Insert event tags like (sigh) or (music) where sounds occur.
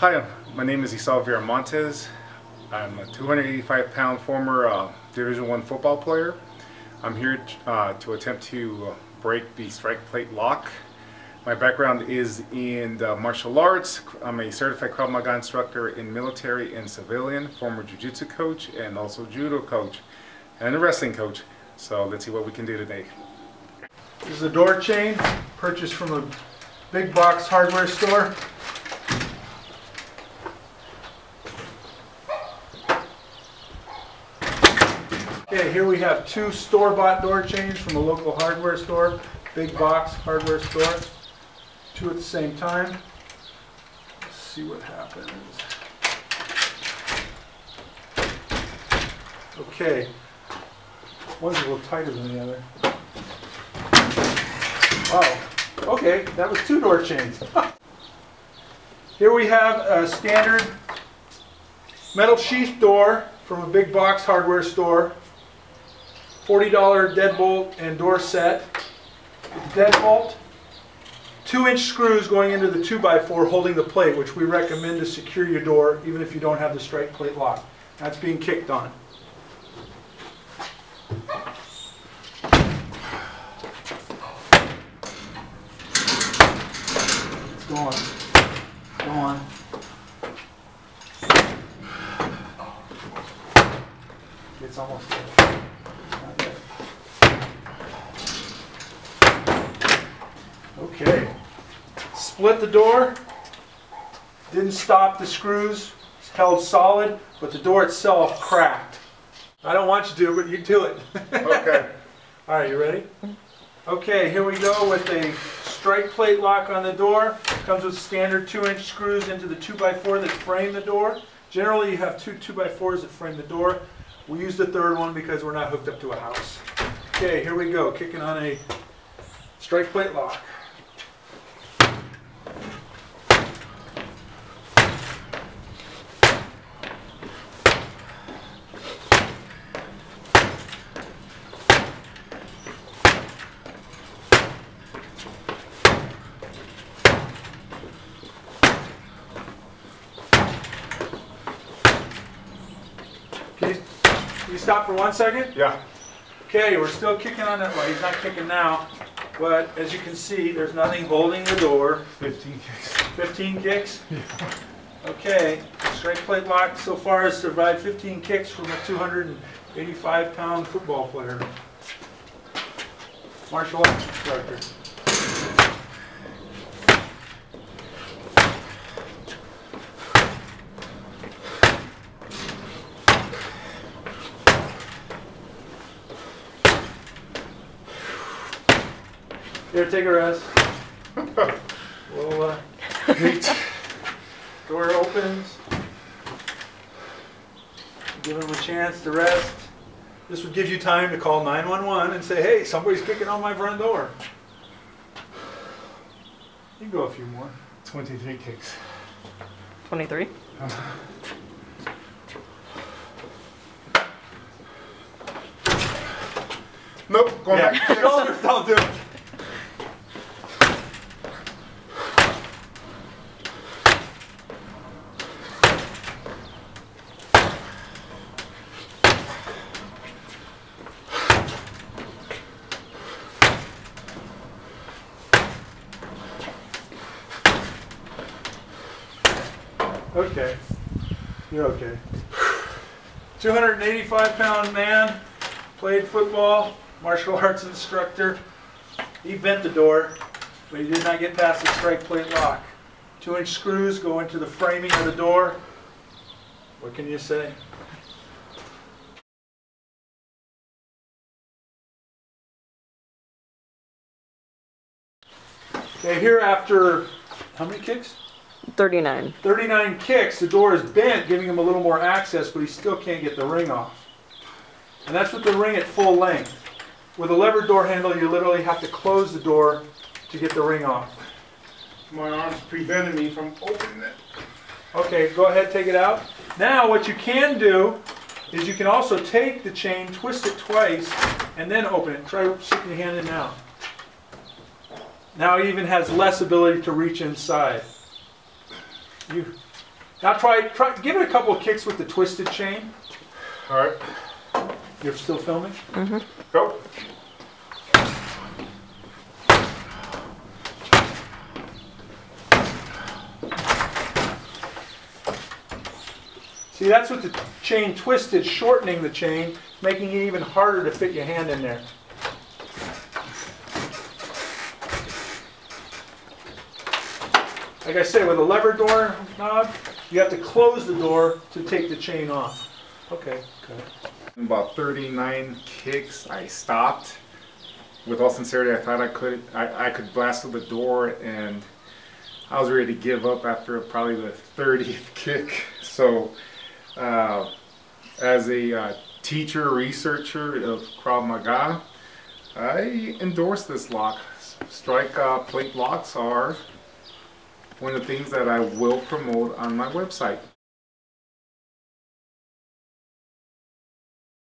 Hi, my name is Isal Viramontes. I'm a 285 pound former uh, Division One football player. I'm here uh, to attempt to break the strike plate lock. My background is in martial arts. I'm a certified Krav Maga instructor in military and civilian, former jiu-jitsu coach, and also judo coach, and a wrestling coach. So let's see what we can do today. This is a door chain purchased from a big box hardware store. Okay, here we have two store-bought door chains from a local hardware store, big box hardware store. Two at the same time. Let's see what happens. Okay, one's a little tighter than the other. Wow, okay, that was two door chains. (laughs) Here we have a standard metal sheath door from a big box hardware store. $40 deadbolt and door set. Deadbolt, two inch screws going into the 2x4 holding the plate, which we recommend to secure your door even if you don't have the strike plate lock. That's being kicked on. It's going. Go on. It's almost there. Not yet. Okay. Split the door. Didn't stop the screws. It's held solid, but the door itself cracked. I don't want you to, but you do it. (laughs) Okay. All right, you ready? Okay, here we go with a strike plate lock on the door. Comes with standard two inch screws into the two by four that frame the door. Generally, you have two two by fours that frame the door. We use the third one because we're not hooked up to a house. Okay, here we go, kicking on a strike plate lock. Can you, can you stop for one second? Yeah. Okay, we're still kicking on that. Well, he's not kicking now, but as you can see, there's nothing holding the door. 15 kicks. 15 kicks? (laughs) Yeah. Okay, strike plate lock so far has survived 15 kicks from a 285 pound football player. Martial arts instructor. Here, take a rest. (laughs) We'll, uh, (laughs) door opens. Give him a chance to rest. This would give you time to call 911 and say, hey, somebody's kicking on my front door. You can go a few more. 23 kicks. 23. (laughs) Nope, going Yeah, back. shoulders don't do it. Okay, you're okay. 285 pound man, played football, martial arts instructor. He bent the door, but he did not get past the strike plate lock. Two inch screws go into the framing of the door. What can you say? Okay, here after, how many kicks? 39. 39 kicks, the door is bent, giving him a little more access, but he still can't get the ring off. And that's with the ring at full length. With a levered door handle, you literally have to close the door to get the ring off. My arms prevented me from opening it. Okay, go ahead, take it out. Now, what you can do is you can also take the chain, twist it twice, and then open it. Try sticking your hand in now. Now it even has less ability to reach inside. You, Now try, try, give it a couple of kicks with the twisted chain. All right, You're still filming? Mm-hmm. go. See, that's what the chain twisted, shortening the chain, making it even harder to fit your hand in there. Like I said, with a lever door knob, you have to close the door to take the chain off. Okay, good. About 39 kicks, I stopped. With all sincerity, I thought I could I, I could blast through the door, and I was ready to give up after probably the 30th (laughs) kick. So, uh, as a uh, teacher researcher of Krav Maga, I endorse this lock. Strike uh, plate locks are one of the things that I will promote on my website.